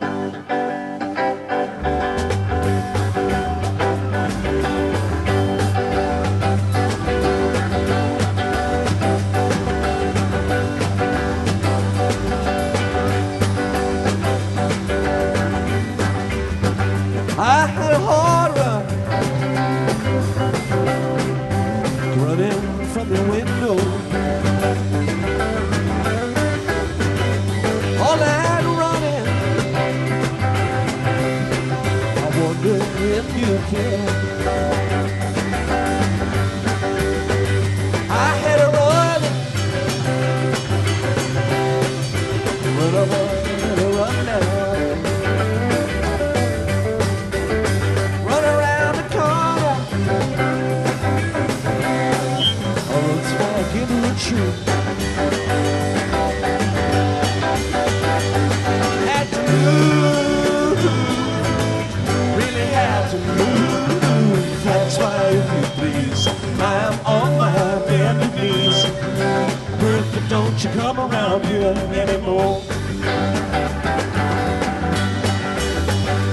I truth. Had to move, really had to move. That's why, if you please, I'm on my bended knees. Don't you come around here anymore.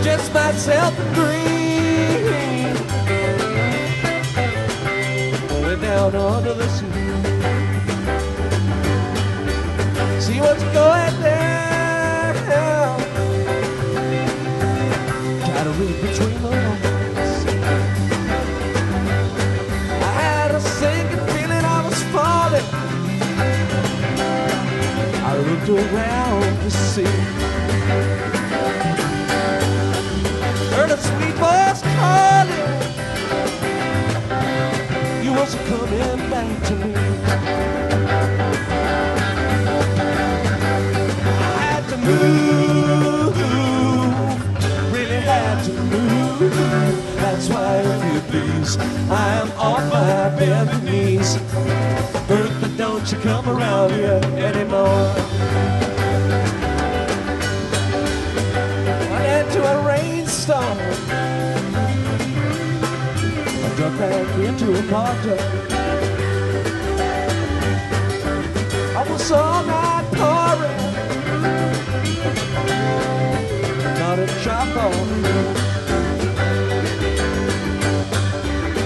just myself and green. Way down under the sea. What's going down. Gotta read between the lines. I had a sinking feeling I was falling. I looked around to see. Heard a sweet voice calling. You wasn't coming back to me. You I am on my bended knees. Bertha, don't you come around here anymore. Run into a rainstorm. I dropped back into a corner. I was all night pouring. Not a drop on.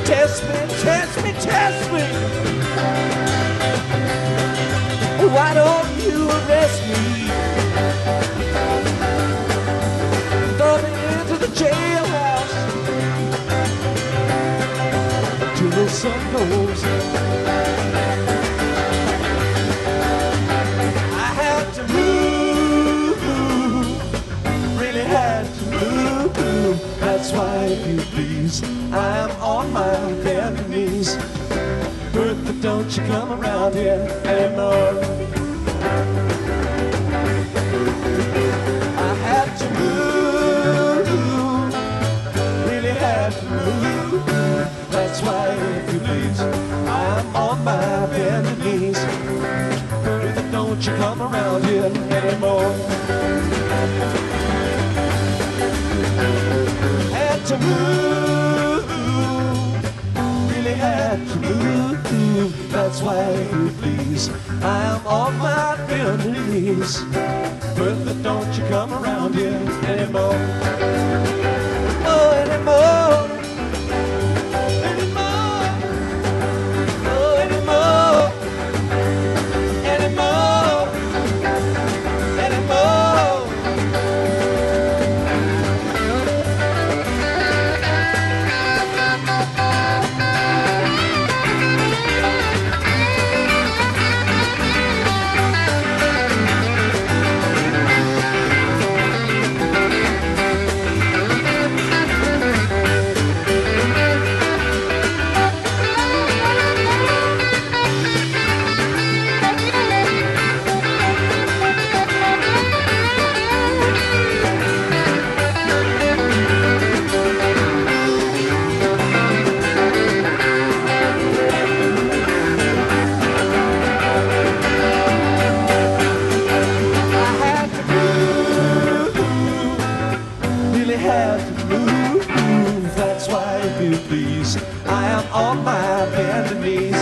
Test me, test me, test me. Why don't you arrest me? throw me into the jailhouse until the sun goes. I had to move, really had to move. That's why, if you please, I'm on my bended knees. Bertha, don't you come around here anymore. I had to move, really had to move. That's why, if you please, I'm on my bended knees. Bertha, don't you come around here anymore. Had to move, had to move. That's why, you please, I'm on my bended knees. Bertha, don't you come around here anymore. To move. That's why, if you please, I am on my bended knees.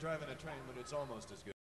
Driving a train, but it's almost as good.